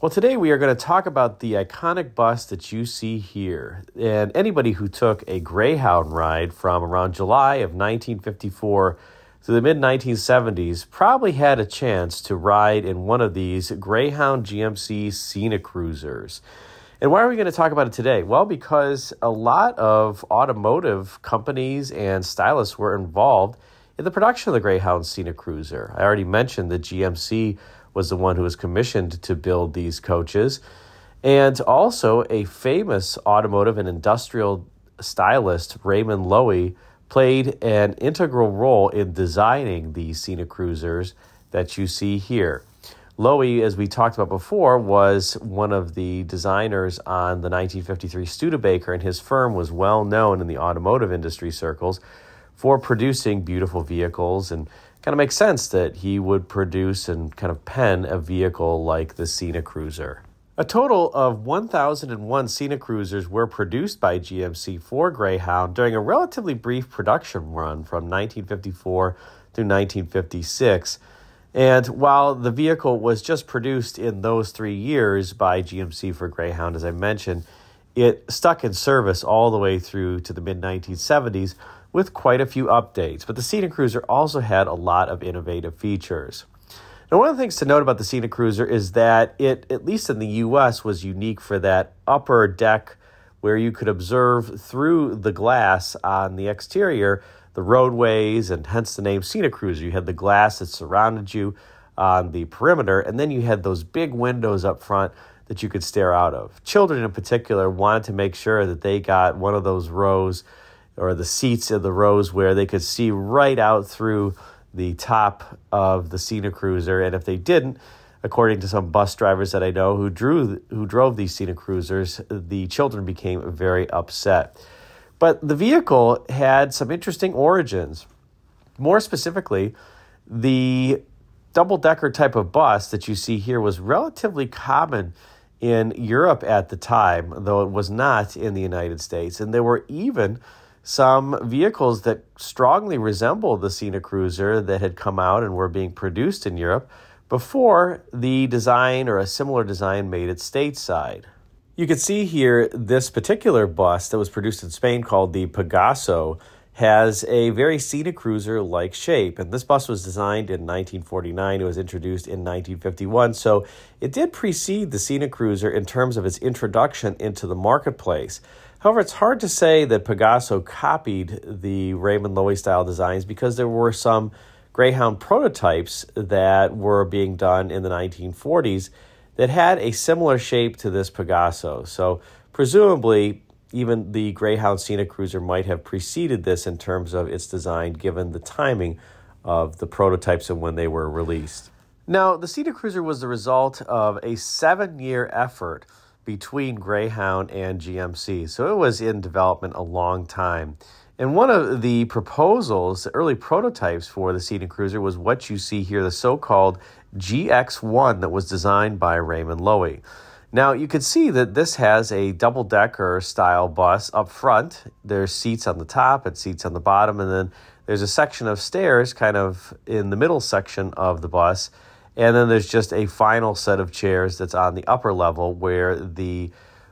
Well, today we are going to talk about the iconic bus that you see here. And anybody who took a Greyhound ride from around July of 1954 to the mid 1970s probably had a chance to ride in one of these Greyhound GMC Scenic Cruisers. And why are we going to talk about it today? Well, because a lot of automotive companies and stylists were involved in the production of the Greyhound Scenic Cruiser. I already mentioned the GMC was the one who was commissioned to build these coaches. And also, a famous automotive and industrial stylist, Raymond Loewy, played an integral role in designing these scenic cruisers that you see here. Loewy, as we talked about before, was one of the designers on the 1953 Studebaker, and his firm was well known in the automotive industry circles for producing beautiful vehicles and kind of makes sense that he would produce and kind of pen a vehicle like the Scenic Cruiser. A total of 1,001 Scenic Cruisers were produced by GMC for Greyhound during a relatively brief production run from 1954 through 1956. And while the vehicle was just produced in those three years by GMC for Greyhound, as I mentioned, it stuck in service all the way through to the mid 1970s with quite a few updates, but the Scenic Cruiser also had a lot of innovative features. Now, one of the things to note about the Scenic Cruiser is that it, at least in the US, was unique for that upper deck where you could observe through the glass on the exterior the roadways and hence the name Scenic Cruiser. You had the glass that surrounded you on the perimeter, and then you had those big windows up front that you could stare out of. Children in particular wanted to make sure that they got one of those rows or the seats in the rows where they could see right out through the top of the Scenic Cruiser. And if they didn't, according to some bus drivers that I know who drew who drove these Scenic Cruisers, the children became very upset. But the vehicle had some interesting origins. More specifically, the double decker type of bus that you see here was relatively common in Europe at the time, though it was not in the United States. And there were even some vehicles that strongly resemble the Scenic Cruiser that had come out and were being produced in Europe before the design or a similar design made it stateside. You can see here this particular bus that was produced in Spain called the Pegaso has a very scenic cruiser like shape. And this bus was designed in 1949. It was introduced in 1951. So it did precede the scenic cruiser in terms of its introduction into the marketplace. However, it's hard to say that Pegaso copied the Raymond Loewy style designs because there were some Greyhound prototypes that were being done in the 1940s that had a similar shape to this Pegaso. So, presumably, even the Greyhound Scenic Cruiser might have preceded this in terms of its design, given the timing of the prototypes and when they were released. Now, the Scenic Cruiser was the result of a seven year effort between Greyhound and GMC. So it was in development a long time. And one of the proposals, the early prototypes for the Scenic Cruiser was what you see here, the so called GX1 that was designed by Raymond Loewy. Now, you can see that this has a double decker style bus up front. There's seats on the top and seats on the bottom, and then there's a section of stairs kind of in the middle section of the bus and then there's just a final set of chairs that's on the upper level where the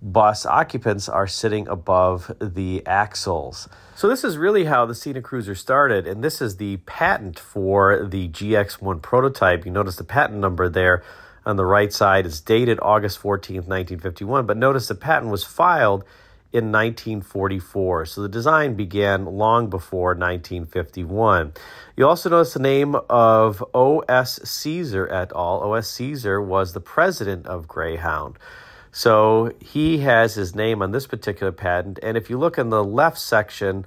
bus occupants are sitting above the axles. So this is really how the Scenic Cruiser started, and this is the patent for the GX1 prototype. You notice the patent number there on the right side is dated August 14th, 1951, but notice the patent was filed in 1944. So the design began long before 1951. You also notice the name of O.S. Caesar et al. O.S. Caesar was the president of Greyhound. So he has his name on this particular patent. And if you look in the left section,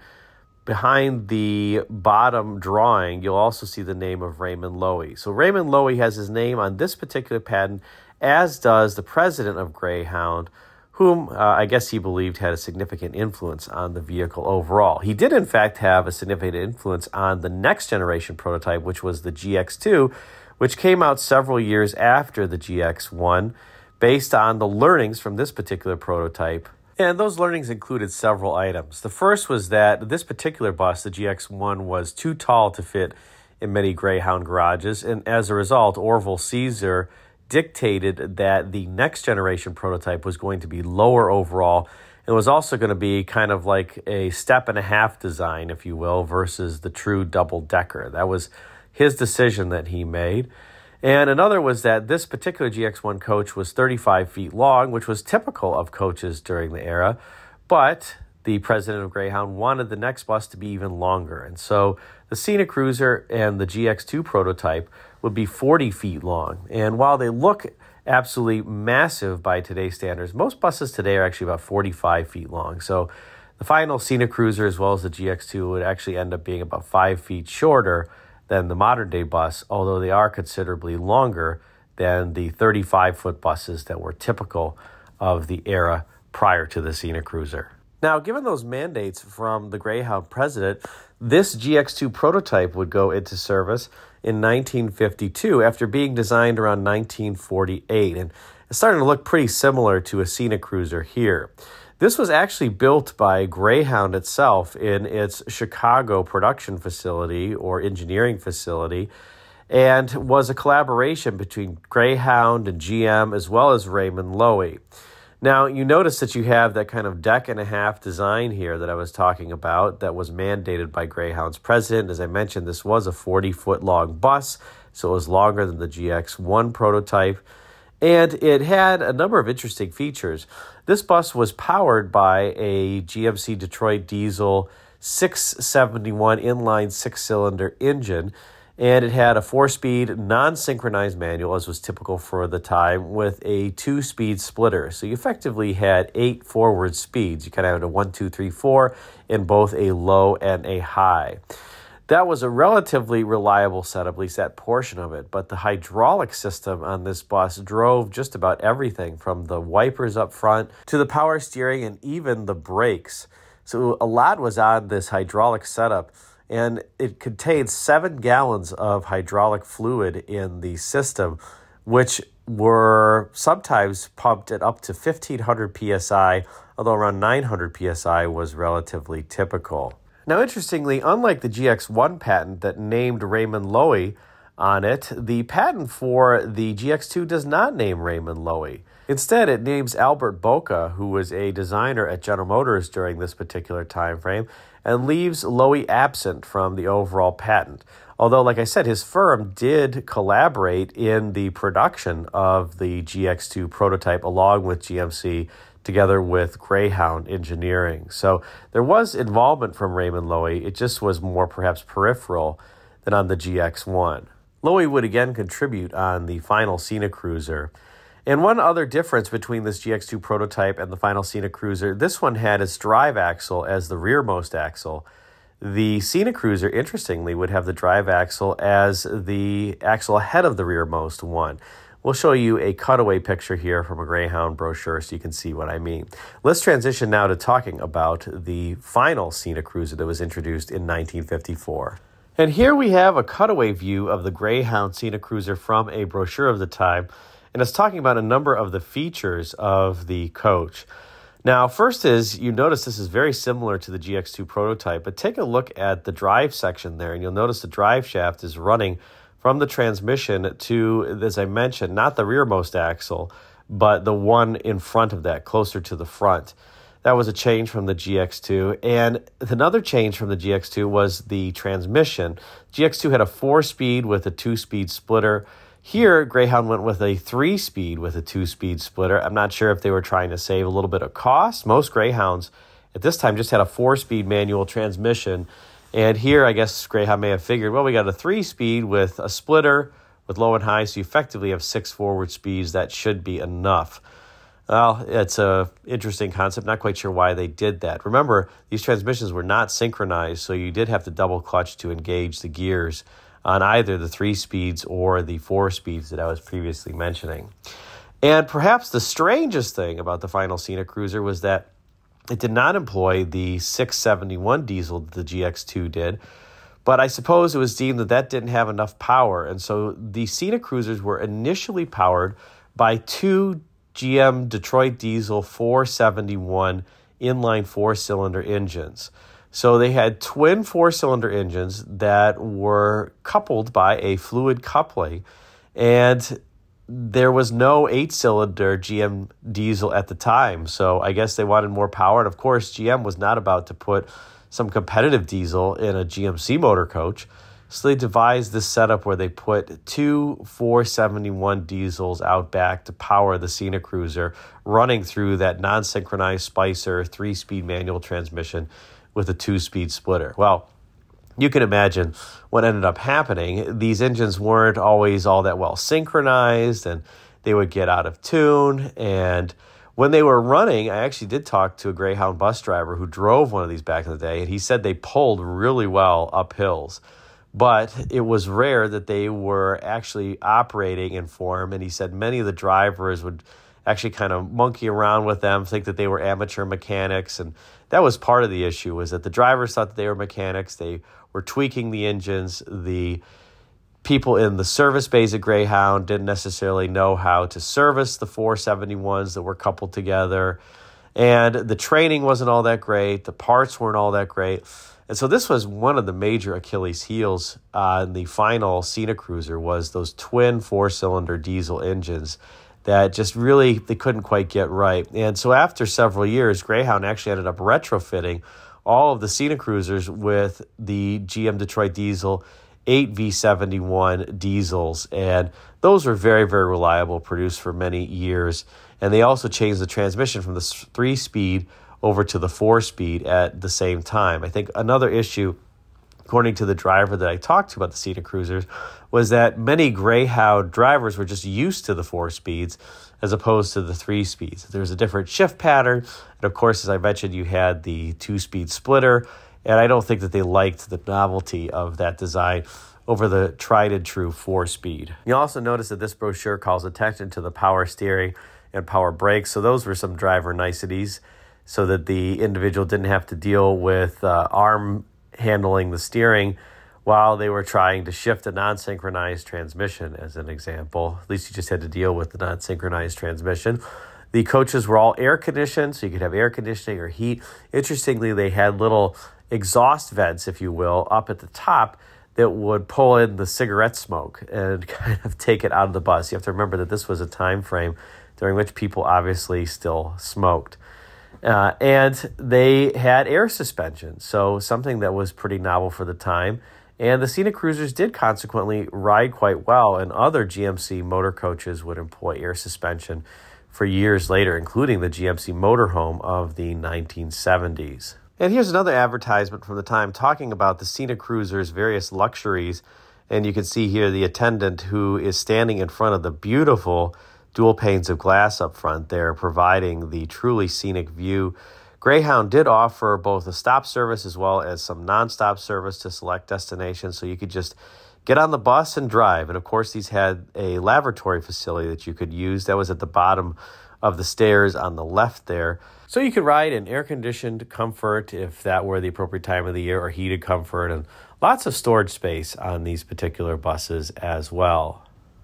behind the bottom drawing, you'll also see the name of Raymond Loewy. So Raymond Loewy has his name on this particular patent, as does the president of Greyhound, whom uh, I guess he believed had a significant influence on the vehicle overall. He did, in fact, have a significant influence on the next generation prototype, which was the GX2, which came out several years after the GX1, based on the learnings from this particular prototype. And those learnings included several items. The first was that this particular bus, the GX1, was too tall to fit in many Greyhound garages, and as a result, Orville Caesar dictated that the next generation prototype was going to be lower overall. It was also going to be kind of like a step and a half design, if you will, versus the true double decker. That was his decision that he made. And another was that this particular GX1 coach was 35 feet long, which was typical of coaches during the era. But the president of Greyhound wanted the next bus to be even longer. And so the Scenic Cruiser and the GX2 prototype would be 40 feet long. And while they look absolutely massive by today's standards, most buses today are actually about 45 feet long. So the final Scenic Cruiser as well as the GX2 would actually end up being about five feet shorter than the modern day bus, although they are considerably longer than the 35 foot buses that were typical of the era prior to the Scenic Cruiser. Now, given those mandates from the Greyhound president, this GX2 prototype would go into service in 1952 after being designed around 1948. And it's starting to look pretty similar to a Scenic Cruiser here. This was actually built by Greyhound itself in its Chicago production facility or engineering facility and was a collaboration between Greyhound and GM as well as Raymond Loewy. Now, you notice that you have that kind of deck and a half design here that I was talking about that was mandated by Greyhound's president. As I mentioned, this was a 40 foot long bus, so it was longer than the GX1 prototype. And it had a number of interesting features. This bus was powered by a GMC Detroit diesel 671 inline six cylinder engine and it had a four speed non synchronized manual, as was typical for the time, with a two speed splitter. So you effectively had eight forward speeds. You kind of had a one, two, three, four in both a low and a high. That was a relatively reliable setup, at least that portion of it. But the hydraulic system on this bus drove just about everything from the wipers up front to the power steering and even the brakes. So a lot was on this hydraulic setup and it contains seven gallons of hydraulic fluid in the system, which were sometimes pumped at up to 1500 psi, although around 900 psi was relatively typical. Now, interestingly, unlike the GX1 patent that named Raymond Loewy on it, the patent for the GX2 does not name Raymond Loewy. Instead, it names Albert Boca, who was a designer at General Motors during this particular time frame, and leaves Loewy absent from the overall patent. Although, like I said, his firm did collaborate in the production of the GX2 prototype along with GMC together with Greyhound Engineering. So there was involvement from Raymond Loewy. It just was more perhaps peripheral than on the GX1. Loewy would again contribute on the final Scenic Cruiser and one other difference between this GX2 prototype and the final Scenic Cruiser, this one had its drive axle as the rearmost axle. The Scenic Cruiser, interestingly, would have the drive axle as the axle ahead of the rearmost one. We'll show you a cutaway picture here from a Greyhound brochure so you can see what I mean. Let's transition now to talking about the final Scenic Cruiser that was introduced in 1954. And here we have a cutaway view of the Greyhound Scenic Cruiser from a brochure of the time and it's talking about a number of the features of the coach. Now, first is you notice this is very similar to the GX2 prototype, but take a look at the drive section there, and you'll notice the drive shaft is running from the transmission to, as I mentioned, not the rearmost axle, but the one in front of that, closer to the front. That was a change from the GX2. And another change from the GX2 was the transmission. GX2 had a four speed with a two speed splitter. Here, Greyhound went with a three speed with a two speed splitter. I'm not sure if they were trying to save a little bit of cost. Most Greyhounds at this time just had a four speed manual transmission. And here, I guess Greyhound may have figured, well, we got a three speed with a splitter with low and high, so you effectively have six forward speeds. That should be enough. Well, it's a interesting concept. Not quite sure why they did that. Remember, these transmissions were not synchronized, so you did have to double clutch to engage the gears on either the three speeds or the four speeds that I was previously mentioning. And perhaps the strangest thing about the final Scenic Cruiser was that it did not employ the 671 diesel that the GX2 did, but I suppose it was deemed that that didn't have enough power. And so the Scenic Cruisers were initially powered by two GM Detroit diesel 471 inline four cylinder engines. So they had twin four cylinder engines that were coupled by a fluid coupling. And there was no eight cylinder GM diesel at the time. So I guess they wanted more power. And of course, GM was not about to put some competitive diesel in a GMC motor coach. So they devised this setup where they put two 471 diesels out back to power the Scenicruiser, running through that non synchronized Spicer three speed manual transmission with a two speed splitter. Well, you can imagine what ended up happening. These engines weren't always all that well synchronized and they would get out of tune. And when they were running, I actually did talk to a Greyhound bus driver who drove one of these back in the day, and he said they pulled really well up hills. But it was rare that they were actually operating in form. And he said many of the drivers would actually kind of monkey around with them, think that they were amateur mechanics, and that was part of the issue. Was that the drivers thought that they were mechanics? They were tweaking the engines. The people in the service bays at Greyhound didn't necessarily know how to service the 471s that were coupled together, and the training wasn't all that great. The parts weren't all that great. And so this was one of the major Achilles heels uh, on the final Scenicruiser was those twin four-cylinder diesel engines that just really they couldn't quite get right. And so after several years, Greyhound actually ended up retrofitting all of the Scenicruisers with the GM Detroit diesel 8 V71 diesels. And those were very, very reliable, produced for many years. And they also changed the transmission from the three speed over to the four speed at the same time. I think another issue according to the driver that I talked to about the Scenicruisers, was that many Greyhound drivers were just used to the four speeds as opposed to the three speeds. There was a different shift pattern. And of course, as I mentioned, you had the two speed splitter. And I don't think that they liked the novelty of that design over the tried and true four speed. You also notice that this brochure calls attention to the power steering and power brakes. So those were some driver niceties so that the individual didn't have to deal with uh, arm handling the steering while they were trying to shift a non synchronized transmission, as an example. At least you just had to deal with the non synchronized transmission. The coaches were all air conditioned, so you could have air conditioning or heat. Interestingly, they had little exhaust vents, if you will, up at the top that would pull in the cigarette smoke and kind of take it out of the bus. You have to remember that this was a time frame during which people obviously still smoked. Uh, and they had air suspension, so something that was pretty novel for the time. And the Scenicruisers did consequently ride quite well, and other GMC motor coaches would employ air suspension for years later, including the GMC motorhome of the 1970s. And here's another advertisement from the time talking about the Scenicruiser's various luxuries. And you can see here the attendant who is standing in front of the beautiful dual panes of glass up front there, providing the truly scenic view. Greyhound did offer both a stop service as well as some nonstop service to select destinations, so you could just get on the bus and drive. And of course, these had a lavatory facility that you could use. That was at the bottom of the stairs on the left there. So you could ride in air conditioned comfort if that were the appropriate time of the year, or heated comfort, and lots of storage space on these particular buses as well.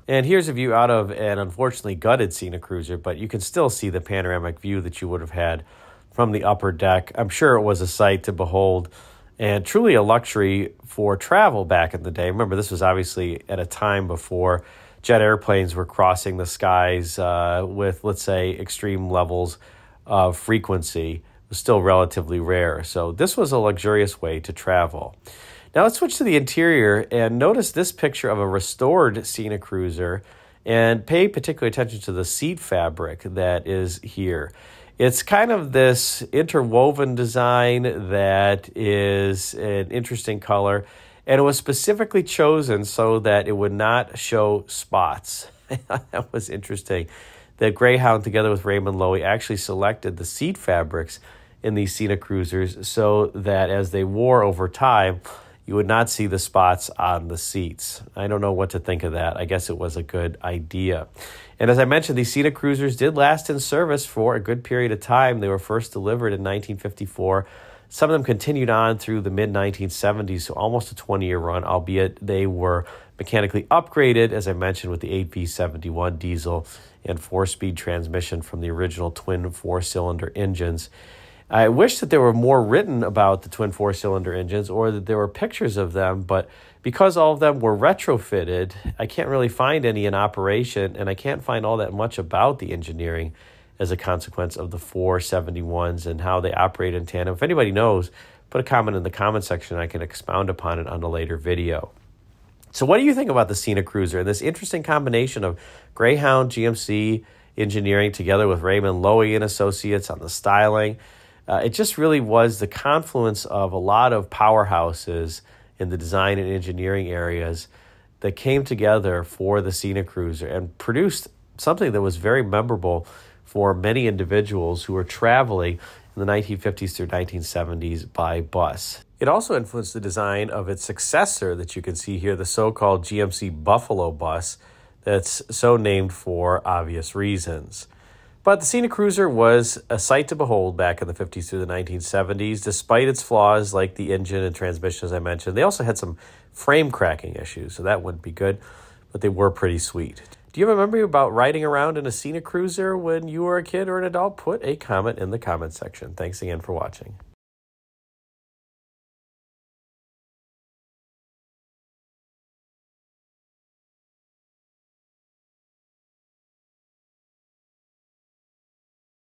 And here's a view out of an unfortunately gutted Scenicruiser, but you can still see the panoramic view that you would have had from the upper deck. I'm sure it was a sight to behold and truly a luxury for travel back in the day. Remember, this was obviously at a time before jet airplanes were crossing the skies uh, with, let's say, extreme levels of frequency. It was still relatively rare. So, this was a luxurious way to travel. Now let's switch to the interior and notice this picture of a restored Scenicruiser and pay particular attention to the seat fabric that is here. It's kind of this interwoven design that is an interesting color, and it was specifically chosen so that it would not show spots. that was interesting. That Greyhound, together with Raymond Loewy, actually selected the seat fabrics in these Scenicruisers so that as they wore over time, you would not see the spots on the seats. I don't know what to think of that. I guess it was a good idea. And as I mentioned, these Scenicruisers did last in service for a good period of time. They were first delivered in 1954. Some of them continued on through the mid 1970s, so almost a 20 year run, albeit they were mechanically upgraded, as I mentioned, with the 8V71 diesel and four speed transmission from the original twin four cylinder engines. I wish that there were more written about the twin four cylinder engines or that there were pictures of them, but because all of them were retrofitted, I can't really find any in operation, and I can't find all that much about the engineering as a consequence of the 471s and how they operate in tandem. If anybody knows, put a comment in the comment section. I can expound upon it on a later video. So, what do you think about the Scenicruiser and this interesting combination of Greyhound GMC engineering together with Raymond Loewy and Associates on the styling? Uh, it just really was the confluence of a lot of powerhouses in the design and engineering areas that came together for the Scenicruiser and produced something that was very memorable for many individuals who were traveling in the 1950s through 1970s by bus. It also influenced the design of its successor that you can see here, the so called GMC Buffalo bus, that's so named for obvious reasons. But the Scenicruiser was a sight to behold back in the 50s through the 1970s, despite its flaws like the engine and transmission, as I mentioned. They also had some frame cracking issues, so that wouldn't be good, but they were pretty sweet. Do you memory about riding around in a Scenicruiser when you were a kid or an adult? Put a comment in the comment section. Thanks again for watching.